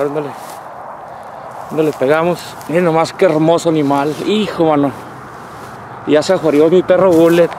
Ver dónde le, dónde le pegamos. Miren nomás qué hermoso animal. Hijo, mano. Ya se ajuarió mi perro Bullet.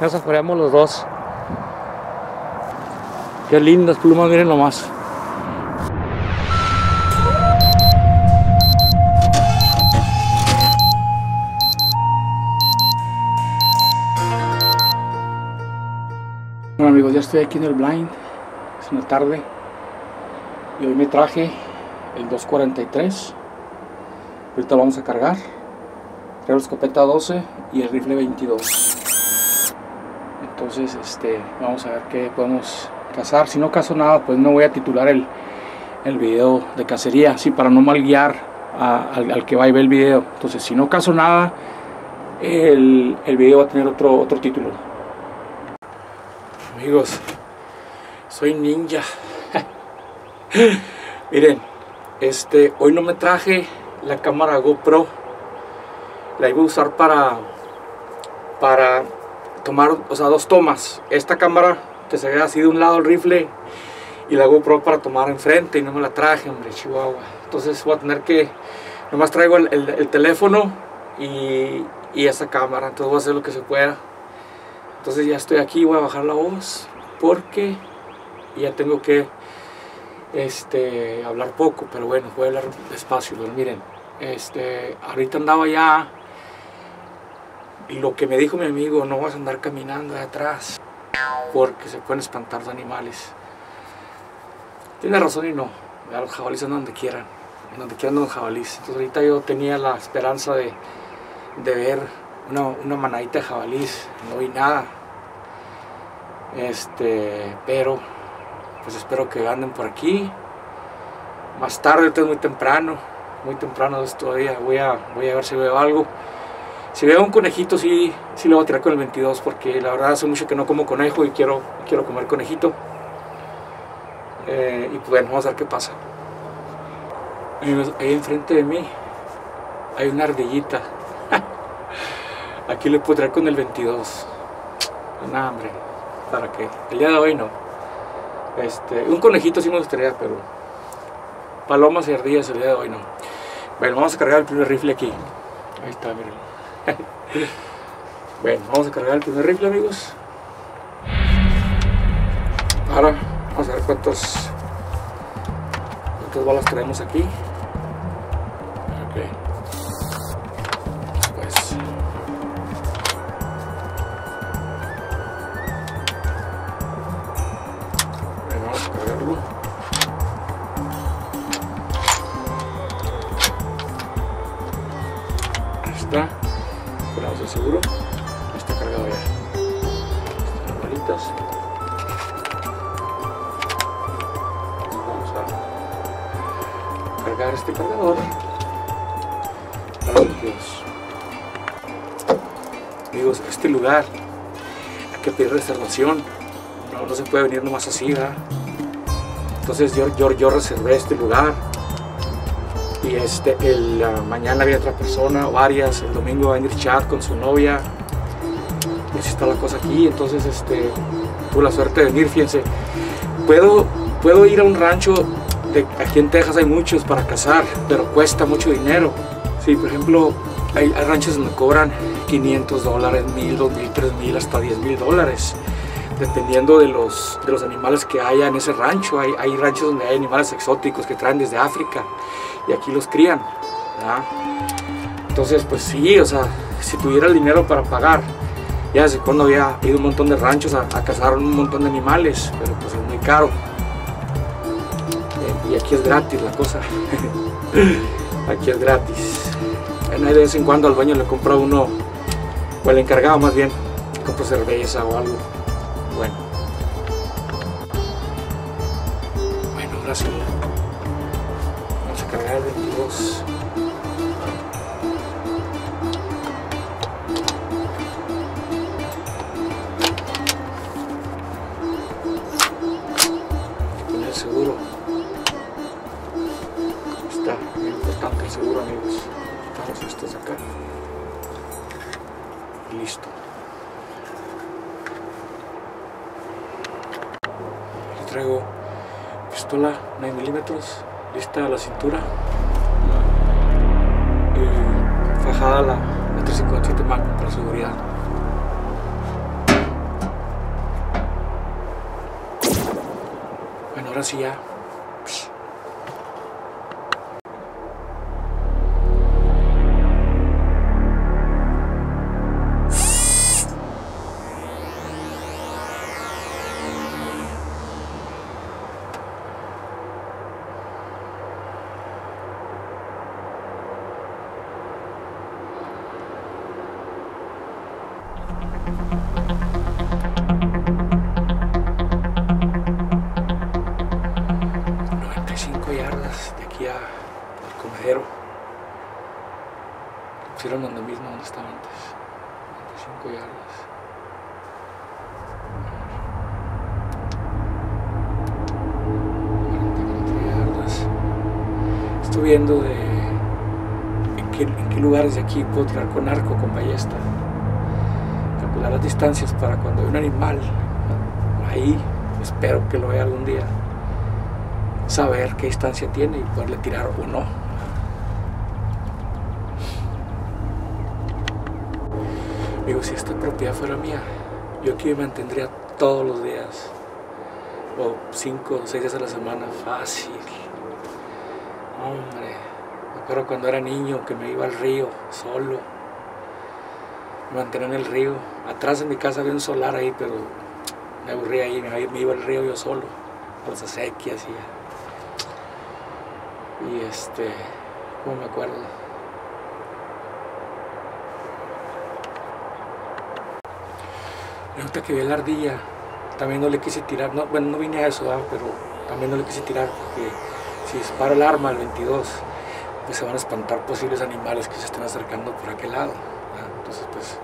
Ya se ajuariamos los dos. Qué lindas plumas, miren nomás. Bueno amigos, ya estoy aquí en el blind. Es una tarde. Y hoy me traje el 243. Ahorita lo vamos a cargar. Traigo la escopeta 12 y el rifle 22. Entonces, este, vamos a ver qué podemos cazar. Si no caso nada, pues no voy a titular el, el video de cacería, así para no mal guiar al que va y ve el video. Entonces, si no caso nada, el, el video va a tener otro, otro título. Amigos, soy ninja. Miren, este, hoy no me traje la cámara GoPro. La iba a usar para, para tomar, o sea, dos tomas. Esta cámara que se ve así de un lado el rifle y la GoPro para tomar enfrente y no me la traje, hombre, Chihuahua. Entonces voy a tener que, nomás traigo el, el- el teléfono y, y esa cámara, entonces voy a hacer lo que se pueda. Entonces ya estoy aquí, voy a bajar la voz porque ya tengo que este, hablar poco, pero bueno, voy a hablar despacio. Pero miren, este, ahorita andaba ya y lo que me dijo mi amigo, no vas a andar caminando de atrás porque se pueden espantar los animales. Tiene razón y no, ya los jabalíes andan donde quieran, en donde quieran los jabalíes. Entonces ahorita yo tenía la esperanza de, de ver una, una manadita de jabalíes, no vi nada. Este, pero pues espero que anden por aquí. Más tarde, ahorita es muy temprano, muy temprano es todavía. Voy a, voy a ver si veo algo. Si veo un conejito, sí, sí lo voy a tirar con el 22 porque la verdad hace mucho que no como conejo y quiero, quiero comer conejito. Eh, y pues bueno, vamos a ver qué pasa. Ahí enfrente de mí hay una ardillita. Aquí le puedo traer con el 22. No, hombre, ¿para qué? El día de hoy no. Este, un conejito sí me gustaría, pero palomas y ardillas el día de hoy no. Bueno, vamos a cargar el primer rifle aquí. Ahí está, miren. bueno, vamos a cargar el primer rifle, amigos. Ahora, vamos a ver cuántos, cuántas balas traemos aquí. Ok. Seguro. Está cargado ya. Balitas. Vamos a cargar este cargador. Videos. Amigos, este lugar hay que pedir reservación. No, no se puede venir nomás así, ¿verdad? Entonces yo, yo, yo reservé este lugar y este, el, ah, mañana había otra persona, varias, el domingo va a venir Chad con su novia. Y así está la cosa aquí, entonces este, tuve la suerte de venir, fíjense, puedo, puedo ir a un rancho, aquí en Texas hay muchos para cazar, pero cuesta mucho dinero, sí, por ejemplo, hay, hay ranchos donde cobran 500 dólares, 1000, 2000, 3000, hasta 10 mil dólares dependiendo de los, de los animales que haya en ese rancho. Hay, hay ranchos donde hay animales exóticos que traen desde África y aquí los crían. Entonces, pues sí, o sea, si tuviera el dinero para pagar, ya desde cuando había ido un montón de ranchos a, a cazar un montón de animales, pero pues es muy caro. Eh, y aquí es gratis la cosa. aquí es gratis. De vez en cuando al dueño le compra uno, o el encargado más bien, compra cerveza o algo. Bueno. Bueno, ahora. Vamos a cargar el 22. Hay que poner seguro. Está importante el seguro, amigos. Quitamos estos acá. Listo. Traigo pistola 9 milímetros lista a la cintura. Y fajada la, la 357 Magnum para seguridad. Bueno, ahora sí ya. Estoy viendo de en qué, lugares de aquí puedo tirar con arco, con ballesta. Calcular las distancias para cuando hay un animal ahí, espero que lo vea algún día saber qué distancia tiene y poderle tirar o no. Digo, si esta propiedad fuera mía, yo aquí me mantendría todos los días, o cinco o seis días a la semana, fácil. Hombre, me acuerdo cuando era niño que me iba al río solo, me mantenía en el río. Atrás de mi casa había un solar ahí, pero me aburría ahí, me iba al río yo solo, a las acequias y y este, ¿cómo me acuerdo? Ahorita que vi la ardilla, también no le quise tirar, no, bueno, no vine a eso, pero también no le quise tirar porque si disparo el arma al 22, pues se van a espantar posibles animales que se estén acercando por aquel lado. Entonces, pues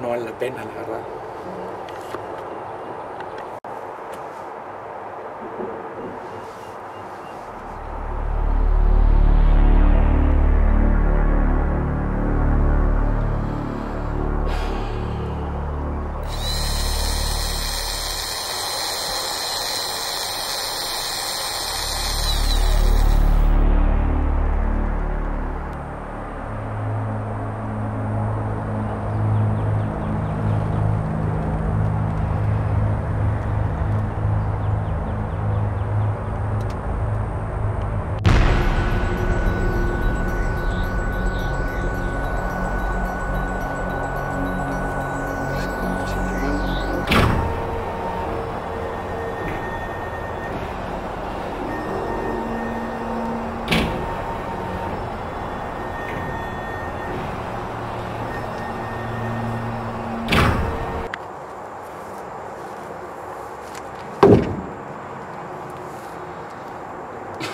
no vale la pena, la verdad.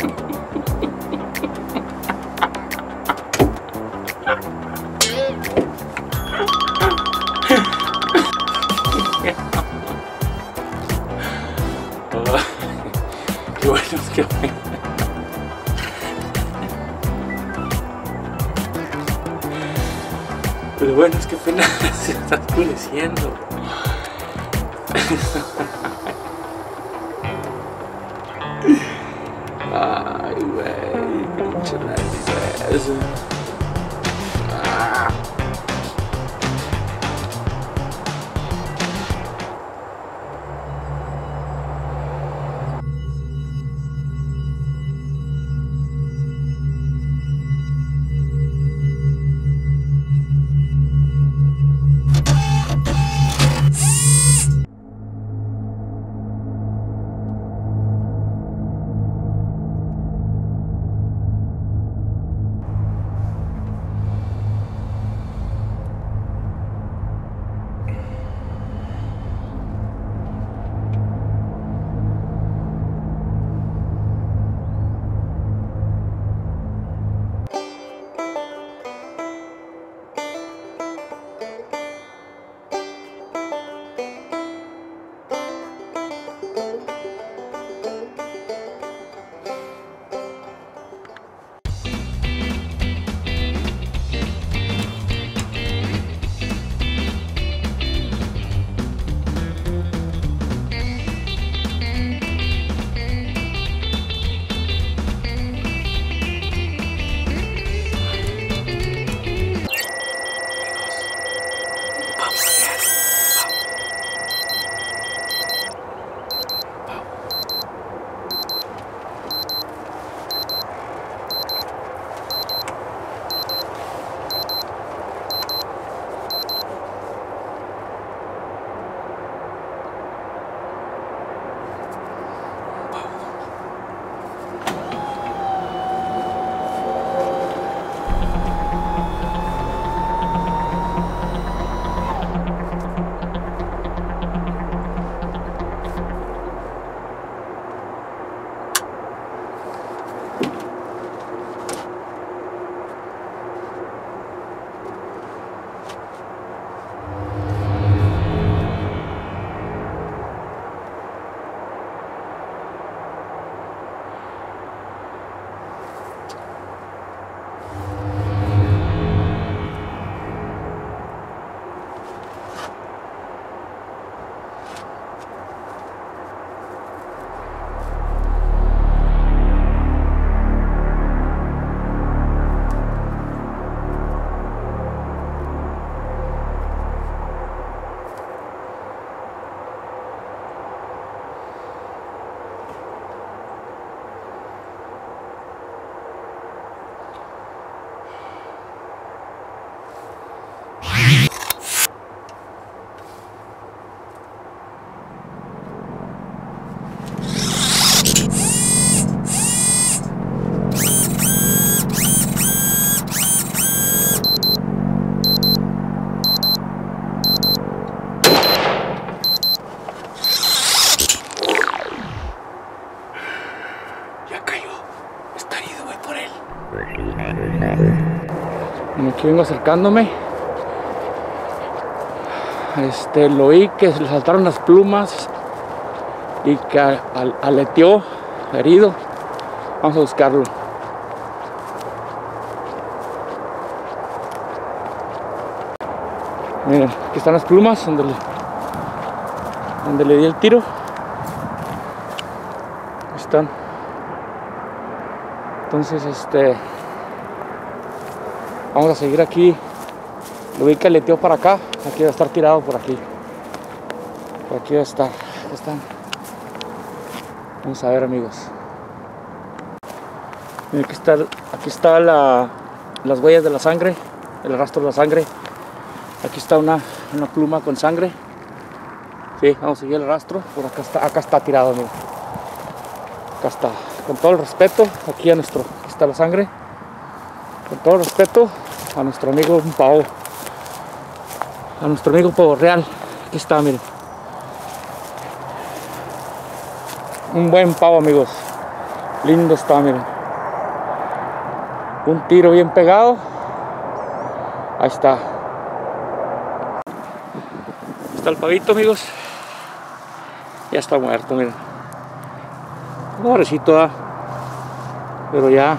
Qué bueno que Pero bueno, es que apenas se está oscureciendo. isn't él. Aquí vengo acercándome. Este, lo oí que le saltaron las plumas y que aleteó, herido. Vamos a buscarlo. Miren, aquí están las plumas donde le, donde le di el tiro. están. Entonces, este. Vamos a seguir aquí. Lo vi que aleteó para acá. Aquí va a estar tirado por aquí. Por aquí va a estar. Aquí. Vamos a ver, amigos. Miren, aquí está, aquí está la, las huellas de la sangre, el rastro de la sangre. Aquí está una, una pluma con sangre. Sí, vamos a seguir el rastro. Por acá está, acá está tirado, amigo. Acá está. Con todo el respeto, aquí a nuestro, aquí está la sangre. Con todo el respeto a nuestro amigo pavo. A nuestro amigo pavo real. Aquí está, miren. Un buen pavo, amigos. Lindo está, miren. Un tiro bien pegado. Ahí está está el pavito, amigos. Ya está muerto, miren. Pobrecito, ¿ah? pero ya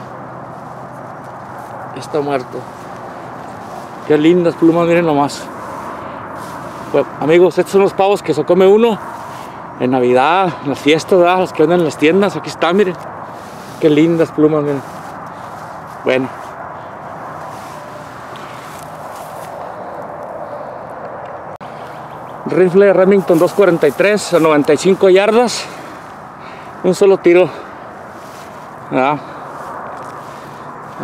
está muerto. Qué lindas plumas, miren nomás. Pues, amigos, estos son los pavos que se come uno en Navidad, en las fiestas, los que venden en las tiendas. Aquí está, miren. Qué lindas plumas, miren. Bueno. Rifle Remington 243 a 95 yardas. Un solo tiro. Ahí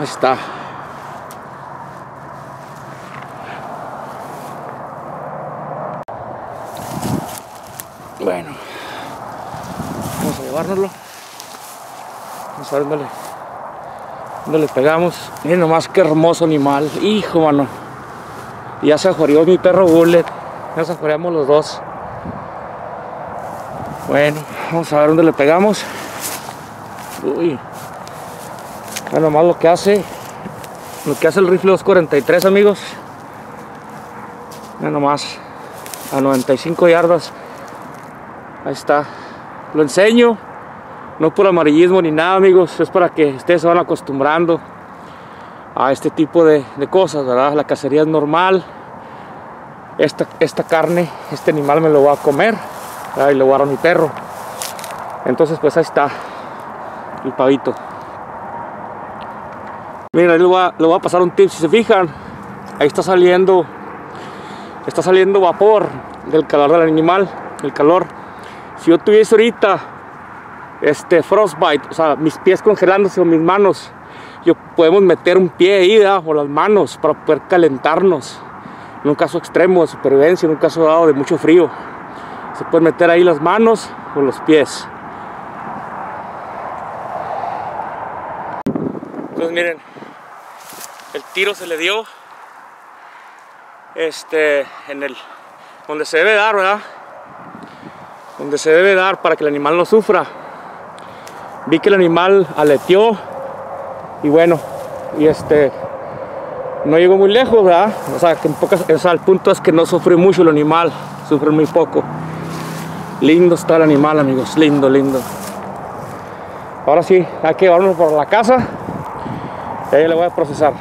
está. Bueno. Vamos a llevárnoslo. Vamos a ver dónde dónde le pegamos. Miren nomás qué hermoso animal. Hijo, mano. Ya se jodió mi perro Bullet. Nos afuéramos los dos. Bueno, vamos a ver dónde le pegamos. Uy. Bueno, más lo que hace. Lo que hace el rifle 243, amigos. Bueno, más. A 95 yardas. Ahí está. Lo enseño. No por amarillismo ni nada, amigos. Es para que ustedes se van acostumbrando a este tipo de, cosas, ¿verdad? La cacería es normal esta, esta carne, este animal me lo voy a comer y lo voy mi perro. Entonces pues ahí está el pavito. Mira, ahí lo voy, a, voy a pasar un tip, si se fijan, ahí está saliendo, está saliendo vapor del calor del animal, el calor. Si yo tuviese ahorita este frostbite, o sea, mis pies congelándose o mis manos, yo podemos meter un pie ahí o las manos para poder calentarnos en un caso extremo de supervivencia, en un caso dado de mucho frío. Se pueden meter ahí las manos o los pies. Entonces miren, el tiro se le dio este en el donde se debe dar, ¿verdad? Donde se debe dar para que el animal no sufra. Vi que el animal aleteó y bueno, y este no llegó muy lejos, ¿verdad? O sea, que en pocas, el punto es que no sufre mucho el animal, sufre muy poco. Lindo está el animal, amigos, lindo, lindo. Ahora sí, hay que llevarlo por la casa y ahí le voy a procesar.